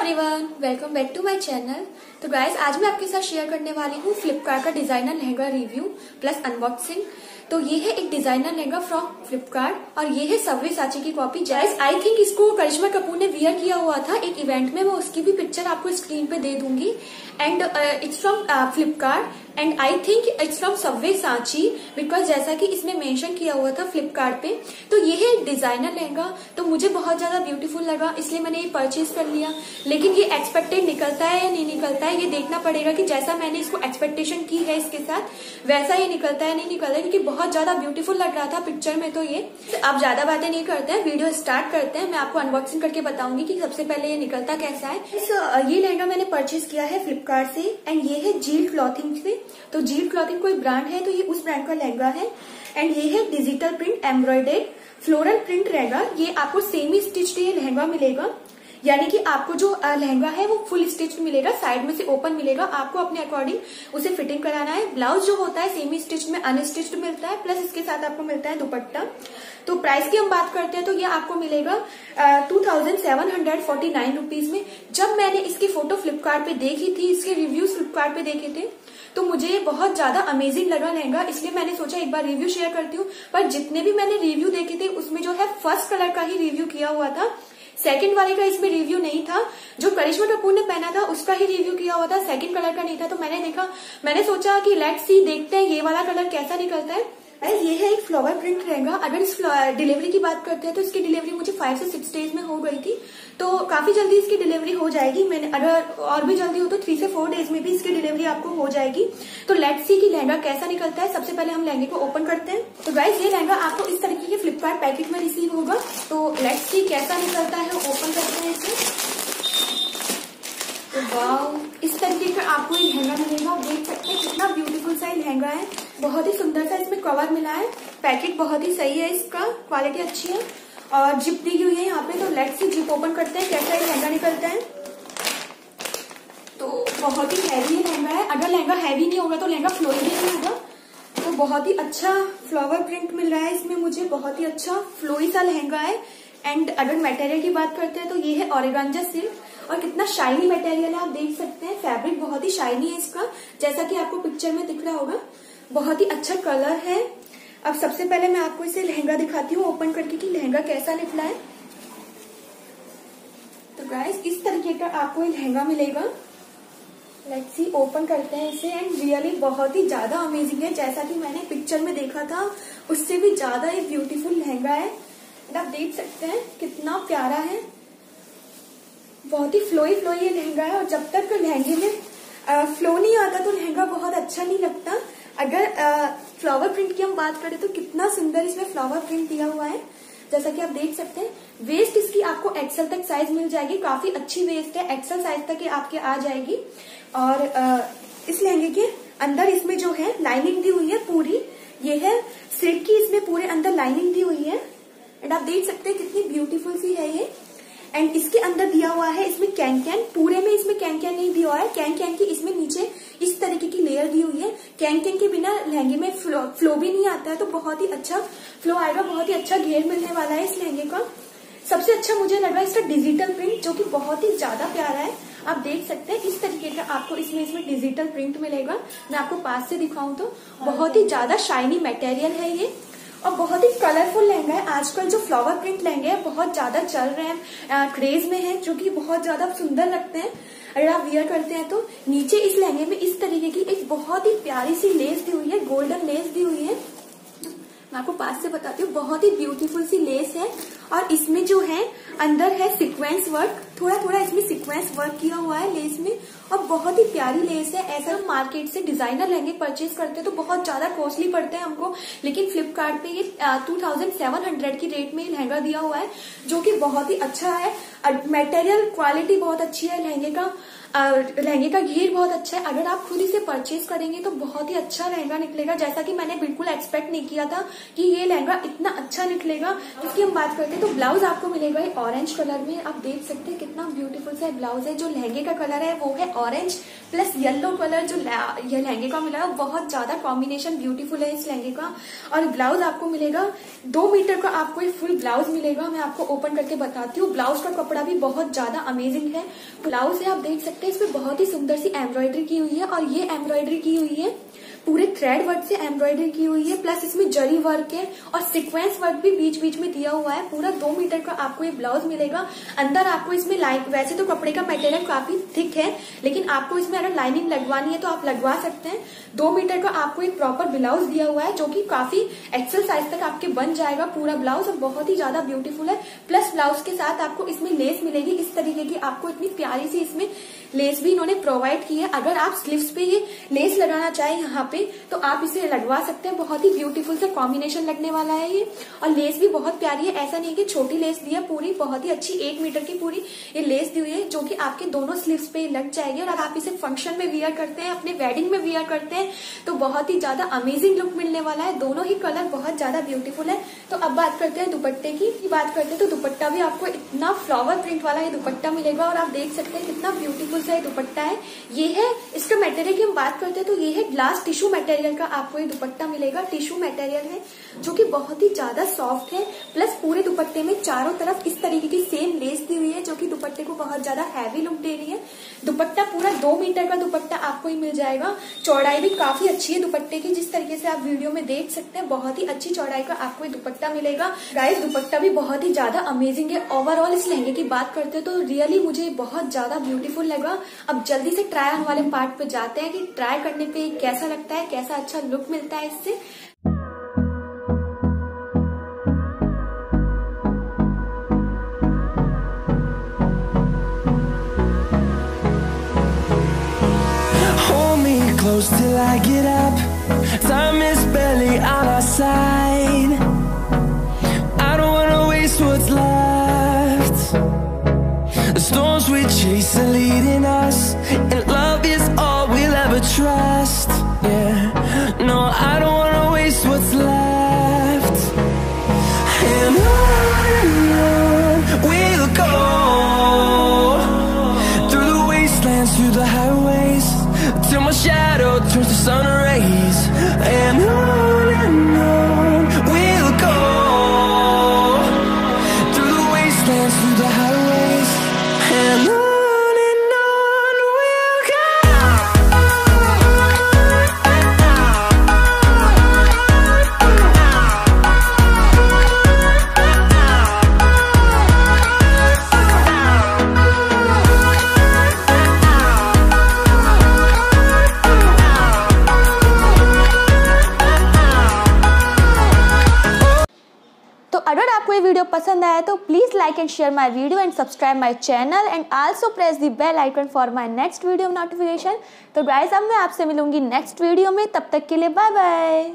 Everyone welcome back to my channel तो guys आज मैं आपके साथ शेयर करने वाली हूँ फ्लिपकार्ट का designer lehenga review plus unboxing तो ये है एक डिज़ाइनर लहंगा फ्रॉम फ्लिपकार्ट और ये है सब्वे साची की कॉपी जैस आई थिंक इसको करिश्मा कपूर ने वियर किया हुआ था एक इवेंट में, मैं उसकी भी पिक्चर आपको स्क्रीन पे दे दूँगी। And it's from Flipkart and I think it's from subway Sanchi because जैसा कि इसमें मेंशन किया हुआ था फ्लिपकार्ट पे। तो ये है डिज़ाइनर लहंगा। तो मुझे बहुत ज़्यादा ब्यूटीफुल लगा, इसलिए मैंने ये परचेज कर लिया। लेकिन ये एक्सपेक्टेड निकलता है या नहीं निकलता है, ये देखना पड़ेगा कि जैसा मैंने इसको एक्सपेक्टेशन की है इसके साथ, वैसा ये निकलता है नहीं निकलता है, क्योंकि बहुत ज़्यादा ब्यूटीफुल लग रहा था पिक्चर में तो ये। आप ज़्यादा बातें नहीं करते हैं वीडियो स्टार्ट करते हैं। मैं आपको अनबॉक्सिंग करके बताऊँगी कि सबसे पहले ये निकलता कैसा है। ये लहंगा मैंने परचेज किया है फ्लिपकार्ट से एंड ये है जील क्लॉथिंग से। तो जील क्लॉथिंग कोई ब्रांड है तो ये उस ब्रांड का लहंगा है। एंड ये है digital print embroidered floral print रहेगा। ये आपको सेमी स्टिच ये लहंगा मिलेगा। यानी कि आपको जो लहंगा है वो फुल स्टिच मिलेगा साइड में से ओपन मिलेगा, आपको अपने अकॉर्डिंग उसे फिटिंग कराना है। ब्लाउज जो होता है सेमी स्टिच में अनस्टिच्ड मिलता है प्लस इसके साथ आपको मिलता है दुपट्टा। तो प्राइस की हम बात करते हैं तो ये आपको मिलेगा two thousand seven hundred forty nine में। जब मैंने इसकी फ़ोटो फ्लिपकार्ट पे देखी थी, इसके रिव्यूज़ फ्लिपकार्ट देखे थे तो मुझे बहुत ज़्यादा अमेजिंग लगा लहंगा। इसलिए मैंने सोचा एक बार रिव्यू शेयर करती हूँ। पर जितने भी मैंने रिव्यू देखे थे, उसमें जो है फ़र्स्ट कलर का ही रिव्यू किया हुआ था। सेकंड वाले का इसमें रिव्यू नहीं था। जो करिश्मा कपूर ने पहना था, उसका ही रिव्यू किया हुआ था। सेकंड कलर का नहीं था तो मैंने देखा, मैंने सोचा कि लेट्स सी देखते हैं ये वाला कलर कैसा निकलता है। ये है एक फ्लावर प्रिंट रहेगा। अगर इस डिलीवरी की बात करते हैं तो इसकी डिलीवरी मुझे फाइव से सिक्स डेज़ में हो गई थी। तो काफ़ी जल्दी इसकी डिलीवरी हो जाएगी। मैंने, अगर और भी जल्दी हो तो थ्री से फोर डेज़ में भी इसकी डिलीवरी आपको हो जाएगी। तो लेट सी की लहंगा कैसा निकलता है। सबसे पहले हम लहंगे को ओपन करते हैं। तो गाइज़ ये लहंगा आपको इस तरीके के फ्लिपकार्ट पैकेट में रिसीव होगा। तो लेट सी कैसा निकलता है। ओपन करते हैं इसे। तो इस तरीके का आपको ये लहंगा मिलेगा। देख सकते हैं कितना ब्यूटीफुल सा लहंगा है। बहुत ही सुंदर सा इसमें कवर मिला है। पैकेट बहुत ही सही है इसका। क्वालिटी अच्छी है। और जिप दी हुई है यहाँ पे तो लेट से जिप ओपन करते हैं, कैसा ये लहंगा निकलता है। तो बहुत ही हैवी लहंगा है। अगर लहंगा हैवी नहीं होगा तो लहंगा फ्लोई भी नहीं होगा। तो बहुत ही अच्छा फ्लावर प्रिंट मिल रहा है इसमें मुझे। बहुत ही अच्छा फ्लोई सा लहंगा है। एंड अगर मटेरियल की बात करते हैं तो ये है ऑरेगांजा सिल्क और कितना शाइनी मटेरियल है, आप देख सकते हैं। फैब्रिक बहुत ही शाइनी है इसका। जैसा कि आपको पिक्चर में दिख रहा होगा। बहुत ही अच्छा कलर है। अब सबसे पहले मैं आपको इसे लहंगा दिखाती हूँ। ओपन करके कि लहंगा कैसा निकला है। तो गाइस इस तरीके का आपको लहंगा मिलेगा। लेट्स सी ओपन करते हैं इसे एंड रियली बहुत ही ज़्यादा अमेजिंग है। जैसा कि मैंने पिक्चर में देखा था, उससे भी ज़्यादा ये ब्यूटीफुल लहंगा है। एंड आप देख सकते हैं कितना प्यारा है। बहुत ही फ्लोई फ्लोई ये लहंगा है और जब तक लहंगे में फ्लो नहीं आता तो लहंगा बहुत अच्छा नहीं लगता। अगर फ्लावर प्रिंट की हम बात करें तो कितना सुंदर इसमें फ्लावर प्रिंट दिया हुआ है। जैसा कि आप देख सकते हैं वेस्ट इसकी आपको एक्सल तक साइज़ मिल जाएगी। काफ़ी अच्छी वेस्ट है। एक्सल साइज़ तक आपके आ जाएगी। और इस लहंगे के अंदर इसमें जो है लाइनिंग दी हुई है पूरी, ये है सिल्क की इसमें पूरे अंदर लाइनिंग दी हुई है। एंड आप देख सकते हैं कितनी ब्यूटीफुल सी है ये। एंड इसके अंदर दिया हुआ है इसमें कैन कैन पूरे में इसमें कैन कैन नहीं दिया हुआ है। कैन कैन की इसमें नीचे इस तरीके की लेयर दी है कैन कैन के बिना लहंगे में फ्लो, फ्लो भी नहीं आता है तो बहुत ही अच्छा फ्लो आएगा बहुत ही अच्छा घेर मिलने वाला है इस लहंगे का। सबसे अच्छा मुझे लगा इसका डिजिटल प्रिंट जो कि बहुत ही ज़्यादा प्यारा है। आप देख सकते हैं इस तरीके का आपको इसमें इसमें डिजिटल प्रिंट मिलेगा। मैं आपको पास से दिखाऊँ तो बहुत ही ज़्यादा शाइनी मटेरियल है ये। और बहुत ही कलरफुल लहंगा है। आजकल जो फ्लावर प्रिंट लहंगे हैं, बहुत ज़्यादा चल रहे हैं क्रेज में है, जो कि बहुत ज़्यादा सुंदर लगते हैं। अगर आप वियर करते हैं तो नीचे इस लहंगे में इस तरीके की एक बहुत ही प्यारी सी लेस दी हुई है गोल्डन लेस दी हुई है। मैं आपको पास से बताती हूँ, बहुत ही ब्यूटीफुल सी लेस है। और इसमें जो है, अंदर है सीक्वेंस वर्क थोड़ा थोड़ा इसमें सीक्वेंस वर्क किया हुआ है लेस में। और बहुत ही प्यारी लेस है, ऐसा हम मार्केट से डिज़ाइनर लहंगे परचेज करते हैं तो बहुत ज़्यादा कॉस्टली पड़ते हैं हमको। लेकिन फ्लिपकार्ट पे ये टू थाउज़ेंड सेवन हंड्रेड की रेट में लहंगा दिया हुआ है, जो कि बहुत ही अच्छा है। मटेरियल क्वालिटी बहुत अच्छी है, लहंगे का लहंगे का घेर बहुत अच्छा है। अगर आप खुद इसे परचेज करेंगे तो बहुत ही अच्छा लहंगा निकलेगा, जैसा कि मैंने बिल्कुल एक्सपेक्ट नहीं किया था कि ये लहंगा इतना अच्छा निकलेगा। जिसकी हम बात करते हैं तो ब्लाउज आपको मिलेगा ऑरेंज कलर में आप देख सकते हैं कितना ब्यूटीफुल सा ब्लाउज है, जो लहंगे का कलर है वो है ऑरेंज प्लस येलो कलर जो ये लहंगे का मिला है बहुत ज़्यादा कॉम्बिनेशन ब्यूटीफुल है इस लहंगे का। और ब्लाउज आपको मिलेगा, दो मीटर का आपको ये फुल ब्लाउज मिलेगा, मैं आपको ओपन करके बताती हूँ। ब्लाउज का कपड़ा भी बहुत ज़्यादा अमेजिंग है। ब्लाउज है, आप देख सकते हैं, इसमें बहुत ही सुंदर सी एम्ब्रॉयडरी की हुई है और ये एम्ब्रॉयडरी की हुई है। पूरे थ्रेड वर्क से एम्ब्रॉयडरी की हुई है प्लस इसमें जरी वर्क है और सिक्वेंस वर्क भी बीच बीच में दिया हुआ है। पूरा दो मीटर का आपको ये ब्लाउज मिलेगा। अंदर आपको इसमें लाइन वैसे तो कपड़े का मटेरियल काफ़ी थिक है, लेकिन आपको इसमें अगर लाइनिंग लगवानी है तो आप लगवा सकते हैं। दो मीटर का आपको एक प्रॉपर ब्लाउज दिया हुआ है, जो की काफ़ी एक्सल साइज़ तक आपके बन जाएगा पूरा ब्लाउज और बहुत ही ज़्यादा ब्यूटीफुल है। प्लस ब्लाउज के साथ आपको इसमें लेस मिलेगी, इस तरीके की आपको इतनी प्यारी सी इसमें लेस भी इन्होंने प्रोवाइड की है। अगर आप स्लीव्स पे ये लेस लगाना चाहे यहाँ पे तो आप इसे लगवा सकते हैं। बहुत ही ब्यूटीफुल से कॉम्बिनेशन लगने वाला है ये। और लेस भी बहुत प्यारी है। ऐसा नहीं कि छोटी लेस दी है पूरी, बहुत ही अच्छी एक मीटर की पूरी ये लेस दी हुई है, जो कि आपके दोनों स्लीव्स पे लग जाएगी। और आप इसे फ़ंक्शन में वियर करते हैं, अपने वेडिंग में वियर करते हैं तो बहुत ही ज़्यादा अमेजिंग लुक मिलने वाला है। दोनों ही कलर बहुत ज़्यादा ब्यूटीफुल है। तो अब बात करते हैं दुपट्टे की। बात करते हैं तो दुपट्टा भी आपको इतना फ्लावर प्रिंट वाला ये दुपट्टा मिलेगा। और आप देख सकते हैं कितना ब्यूटीफुल सा ये दुपट्टा है। ये है, इसका मटेरियल की हम बात करते हैं तो ये है ग्लास टिश्यू मटेरियल का आपको ये दुपट्टा मिलेगा। टिश्यू मटेरियल है, जो कि बहुत ही ज़्यादा सॉफ्ट है प्लस पूरे दुपट्टे में चारों तरफ़ इस तरीके की सेम लेस दी हुई है, जो कि दुपट्टे को बहुत ज़्यादा हैवी लुक दे रही है। दुपट्टा पूरा दो मीटर का दुपट्टा आपको ही मिल जाएगा। चौड़ाई भी काफ़ी अच्छी है दुपट्टे की, जिस तरीके से आप वीडियो में देख सकते हैं, बहुत ही अच्छी चौड़ाई का आपको ये दुपट्टा मिलेगा। गाइस दुपट्टा भी बहुत ही ज़्यादा अमेजिंग है। ओवरऑल इस लहंगे की बात करते हैं तो रियली मुझे बहुत ज़्यादा ब्यूटीफुल लगा। अब जल्दी से ट्राई ऑन वाले पार्ट पे जाते हैं कि ट्राई करने पे कैसा लगता है कैसा अच्छा लुक मिलता है इससे close till I get up Time is barely on our side I don't wanna waste what's left The storms we chase are leading What's left. अगर आपको ये वीडियो पसंद आया तो please like and share my video and subscribe my channel and also press the bell icon for my next video notification तो guys अब मैं आपसे मिलूँगी नेक्स्ट वीडियो में। तब तक के लिए बाय बाय